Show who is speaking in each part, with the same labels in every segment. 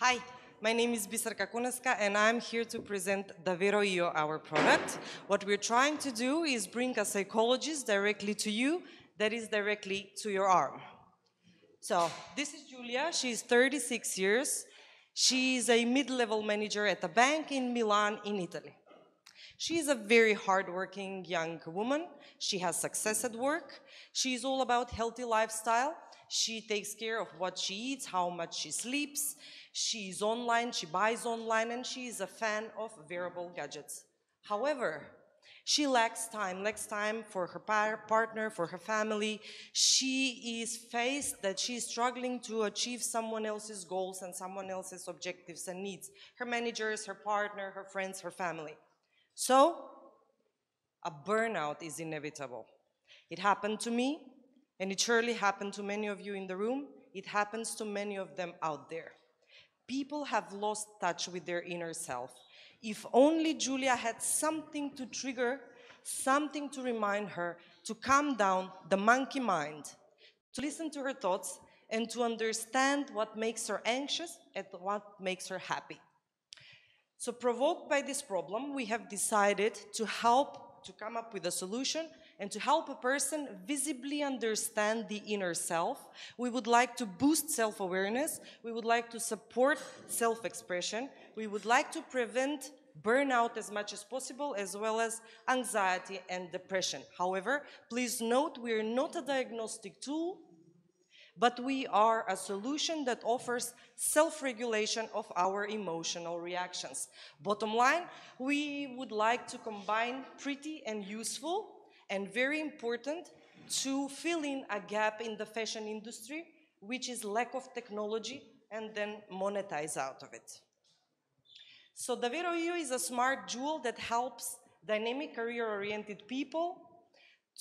Speaker 1: Hi, my name is Biserka Kuneska and I'm here to present Davvero IO, our product. What we're trying to do is bring a psychologist directly to you that is directly to your arm. So this is Julia, she's 36 years. She's a mid-level manager at a bank in Milan in Italy. She is a very hardworking young woman. She has success at work. She's all about healthy lifestyle. She takes care of what she eats, how much she sleeps. She's online, she buys online, and she is a fan of wearable gadgets. However, she lacks time, lacks time for her par partner, for her family. She is faced that she's struggling to achieve someone else's goals and someone else's objectives and needs. Her managers, her partner, her friends, her family. So, a burnout is inevitable. It happened to me, and it surely happened to many of you in the room. It happens to many of them out there. People have lost touch with their inner self. If only Julia had something to trigger, something to remind her to calm down the monkey mind, to listen to her thoughts, and to understand what makes her anxious and what makes her happy. So provoked by this problem, we have decided to help to come up with a solution and to help a person visibly understand the inner self. We would like to boost self-awareness. We would like to support self-expression. We would like to prevent burnout as much as possible, as well as anxiety and depression. However, please note we are not a diagnostic tool but we are a solution that offers self-regulation of our emotional reactions. Bottom line, we would like to combine pretty and useful and very important to fill in a gap in the fashion industry, which is lack of technology and then monetize out of it. So the Davvero IO is a smart jewel that helps dynamic career-oriented people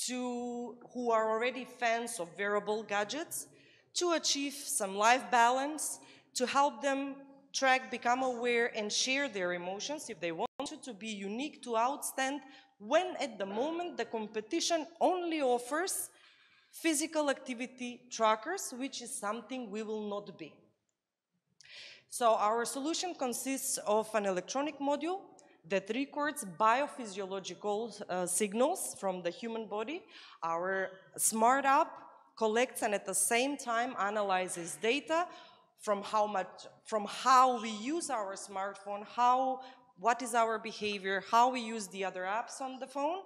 Speaker 1: to who are already fans of wearable gadgets to achieve some life balance, to help them track, become aware, and share their emotions if they want to be unique, to outstand, when at the moment the competition only offers physical activity trackers, which is something we will not be. So our solution consists of an electronic module that records biophysiological uh, signals from the human body. Our smart app collects and at the same time analyzes data from how much from how we use our smartphone, how what is our behavior, how we use the other apps on the phone.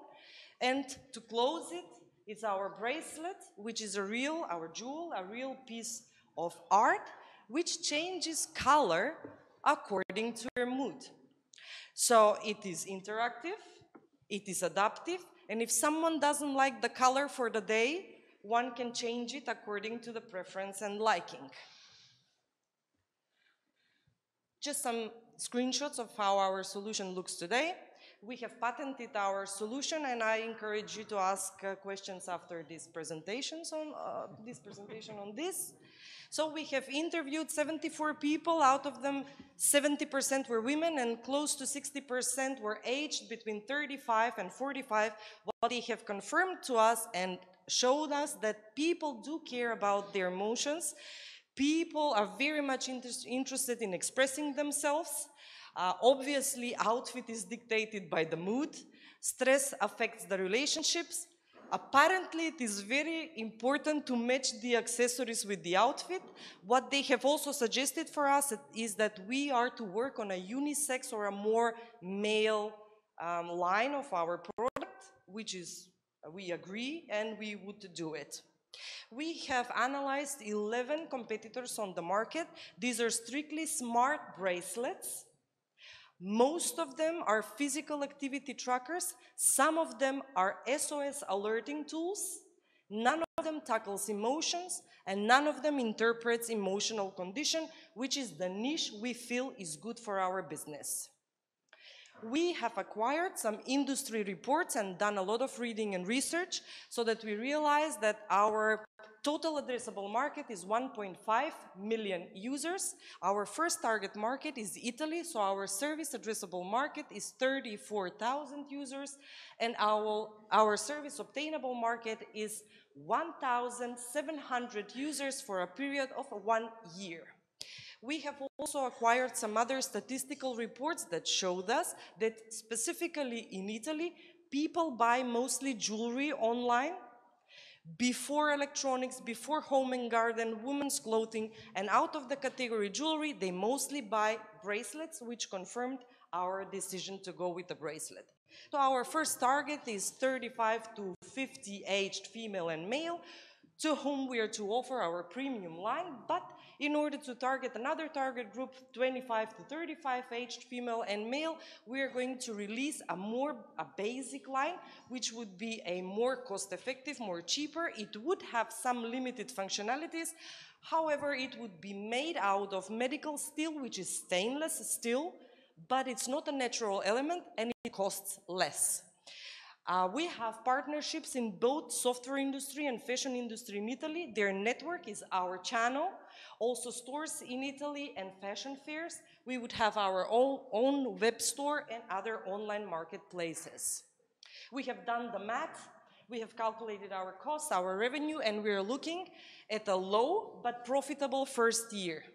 Speaker 1: And to close it, it's our bracelet, which is a real, our jewel, a real piece of art, which changes color according to your mood. So it is interactive, it is adaptive, and if someone doesn't like the color for the day, one can change it according to the preference and liking. Just some screenshots of how our solution looks today. We have patented our solution and I encourage you to ask uh, questions after these presentations on uh, this presentation on this. So we have interviewed 74 people, out of them 70% were women and close to 60% were aged between 35 and 45. What they have confirmed to us and showed us that people do care about their emotions. People are very much inter interested in expressing themselves. Uh, obviously, outfit is dictated by the mood. Stress affects the relationships. Apparently, it is very important to match the accessories with the outfit. What they have also suggested for us is that we are to work on a unisex or a more male um, line of our product, which is we agree and we would do it. We have analyzed 11 competitors on the market. These are strictly smart bracelets. Most of them are physical activity trackers. Some of them are SOS alerting tools. None of them tackles emotions and none of them interprets emotional condition, which is the niche we feel is good for our business we have acquired some industry reports and done a lot of reading and research so that we realize that our total addressable market is 1.5 million users. Our first target market is Italy, so our service addressable market is 34,000 users, and our, our service obtainable market is 1,700 users for a period of one year. We have also acquired some other statistical reports that showed us that specifically in Italy, people buy mostly jewelry online before electronics, before home and garden, women's clothing, and out of the category jewelry, they mostly buy bracelets, which confirmed our decision to go with the bracelet. So our first target is 35 to 50 aged female and male to whom we are to offer our premium line, but in order to target another target group, 25 to 35 aged female and male, we are going to release a more a basic line, which would be a more cost-effective, more cheaper. It would have some limited functionalities. However, it would be made out of medical steel, which is stainless steel, but it's not a natural element and it costs less. Uh, we have partnerships in both software industry and fashion industry in Italy. Their network is our channel. Also stores in Italy and fashion fairs. We would have our own, own web store and other online marketplaces. We have done the math. We have calculated our costs, our revenue, and we're looking at a low but profitable first year.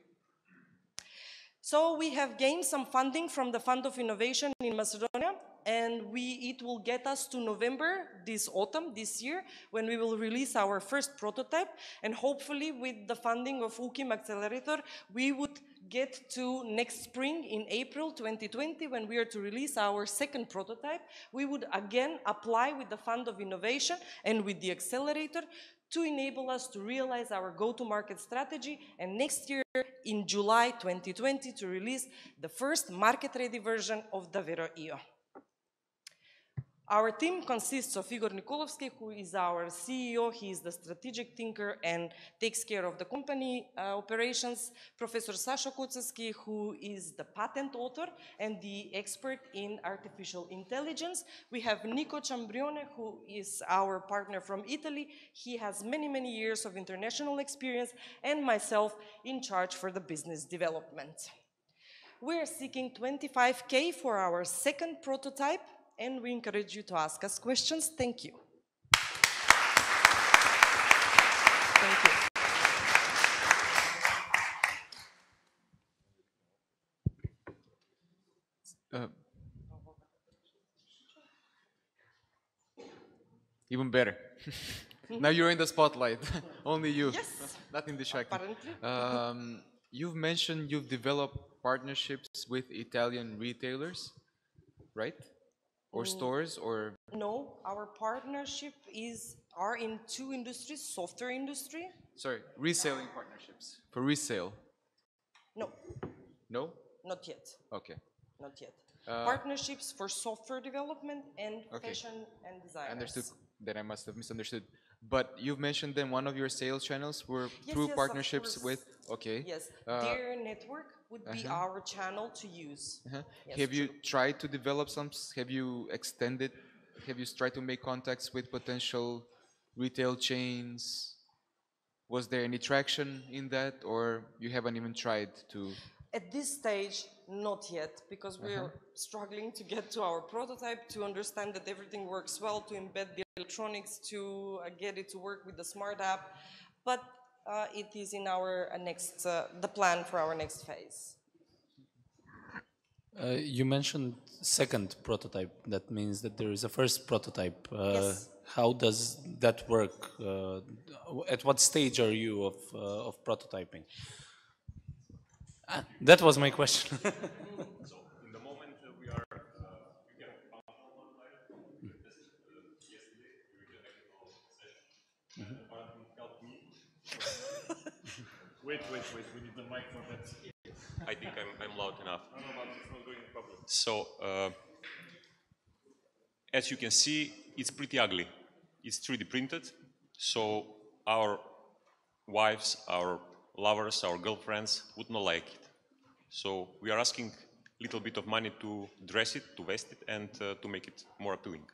Speaker 1: So we have gained some funding from the Fund of Innovation in Macedonia, and we, it will get us to November this autumn, this year, when we will release our first prototype. And hopefully with the funding of UKIM Accelerator, we would get to next spring in April 2020 when we are to release our second prototype. We would again apply with the Fund of Innovation and with the accelerator to enable us to realize our go-to-market strategy and next year in July 2020 to release the first market-ready version of Davvero Io. Our team consists of Igor Nikolovsky, who is our CEO. He is the strategic thinker and takes care of the company uh, operations. Professor Sasha Kocevsky, who is the patent author and the expert in artificial intelligence. We have Nico Ciambrione, who is our partner from Italy. He has many, many years of international experience, and myself in charge for the business development. We're seeking 25K for our second prototype and we encourage you to ask us questions. Thank you. Thank you.
Speaker 2: Uh, even better. now you're in the spotlight. Only you.
Speaker 1: Yes.
Speaker 2: Nothing distracting.
Speaker 1: Apparently.
Speaker 2: Um, you've mentioned you've developed partnerships with Italian retailers, right? Or stores, or
Speaker 1: No, our partnership is are in two industries, software industry.
Speaker 2: sorry, reselling partnerships for resale.
Speaker 1: No,
Speaker 2: No.
Speaker 1: not yet.
Speaker 2: Okay.
Speaker 1: Not yet.
Speaker 2: Uh,
Speaker 1: Partnerships for software development and
Speaker 2: Okay.
Speaker 1: fashion and design.
Speaker 2: Understood. Then I must have misunderstood. But you've mentioned then one of your sales channels were
Speaker 1: Yes,
Speaker 2: through
Speaker 1: yes,
Speaker 2: partnerships with. Okay.
Speaker 1: Yes,
Speaker 2: Uh,
Speaker 1: their network would be
Speaker 2: uh-huh.
Speaker 1: our channel to use.
Speaker 2: Uh-huh.
Speaker 1: Yes,
Speaker 2: have you
Speaker 1: true.
Speaker 2: tried to develop some? Have you extended? Have you tried to make contacts with potential retail chains? Was there any traction in that, or you haven't even tried to?
Speaker 1: At this stage, not yet, because we're
Speaker 2: Uh-huh.
Speaker 1: struggling to get to our prototype, to understand that everything works well, to embed the electronics, to uh, get it to work with the smart app. But uh, it is in our uh, next, uh, the plan for our next phase.
Speaker 3: Uh, you mentioned second prototype. That means that there is a first prototype. Uh,
Speaker 1: Yes.
Speaker 3: How does that work? Uh, at what stage are you of uh, of prototyping? Ah, that was my question.
Speaker 4: So in the moment uh, we are, uh, we have found prototype. This is uh, yesterday during the technical session. And the partner helped me. wait, wait, wait. We need the mic for that. I think I'm, I'm loud enough. No, no, it's not going properly. So uh, as you can see, it's pretty ugly. It's 3D printed. So our wives, our lovers, our girlfriends would not like it. So we are asking a little bit of money to dress it, to vest it, and uh, to make it more appealing.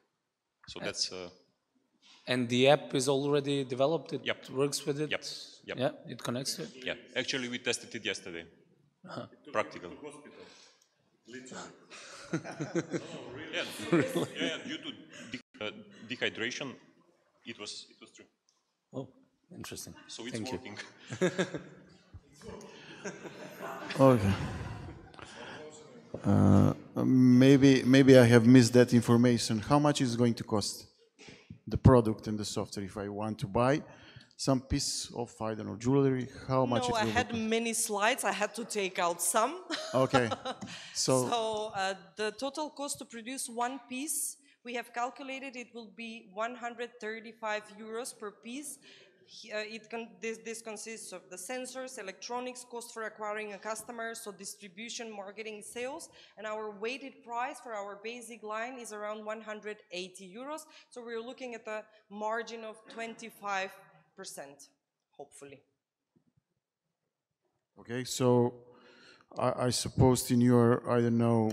Speaker 4: So that's uh,
Speaker 3: and the app is already developed. It
Speaker 4: Yep.
Speaker 3: works with it.
Speaker 4: Yep. Yep.
Speaker 3: Yeah, it connects to it.
Speaker 4: yeah. Actually, we tested it yesterday. Practical. yeah, yeah, yeah. Due to de- uh, dehydration, it was it was true.
Speaker 3: Oh, interesting.
Speaker 4: So it's
Speaker 3: Thank you.
Speaker 4: working.
Speaker 5: Okay. Uh, maybe maybe I have missed that information. How much is it going to cost the product and the software if I want to buy some piece of I don't know jewelry? How much
Speaker 1: no, I had
Speaker 5: cost?
Speaker 1: many slides. I had to take out some.
Speaker 5: Okay. So,
Speaker 1: So uh, the total cost to produce one piece, we have calculated it will be 135 euros per piece. Uh, it con- this, this consists of the sensors, electronics, cost for acquiring a customer, so distribution, marketing, sales, and our weighted price for our basic line is around 180 euros. So we're looking at a margin of 25 percent, hopefully.
Speaker 5: okay. So I, I suppose in your I don't know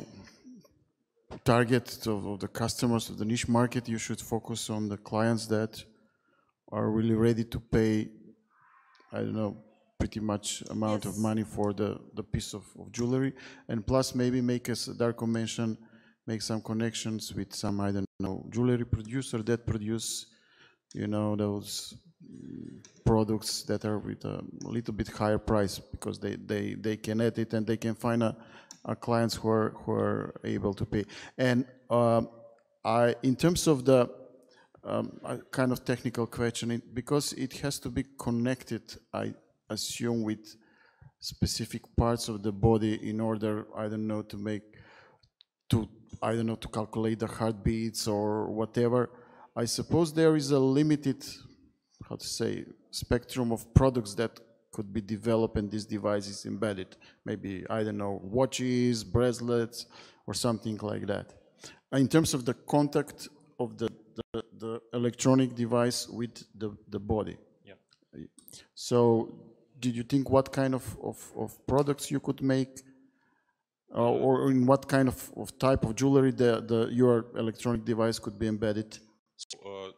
Speaker 5: target of, of the customers of the niche market, you should focus on the clients that are really ready to pay. I don't know pretty much amount of money for the, the piece of, of jewelry and plus maybe make as Darko mentioned make some connections with some I don't know jewelry producer that produce you know those mm, products that are with a little bit higher price because they, they, they can edit and they can find a, a clients who are who are able to pay and um, I in terms of the um, a kind of technical question it, because it has to be connected I assume with specific parts of the body in order I don't know to make to I don't know to calculate the heartbeats or whatever. I suppose there is a limited how to say spectrum of products that could be developed and this device is embedded. Maybe I don't know watches, bracelets, or something like that. In terms of the contact of the, the, the electronic device with the, the body.
Speaker 4: Yeah.
Speaker 5: So, did you think what kind of, of, of products you could make, uh, or in what kind of, of type of jewelry the, the your electronic device could be embedded?
Speaker 4: So, uh,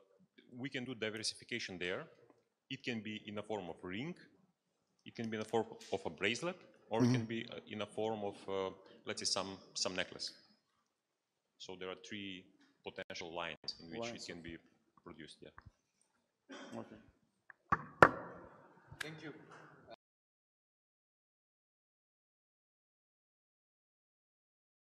Speaker 4: we can do diversification there. It can be in a form of ring, it can be in a form of a bracelet, or it can be uh, in a form of, uh, let's say, some, some necklace. So there are three potential lines in which it can be produced. Yeah.
Speaker 2: Thank you.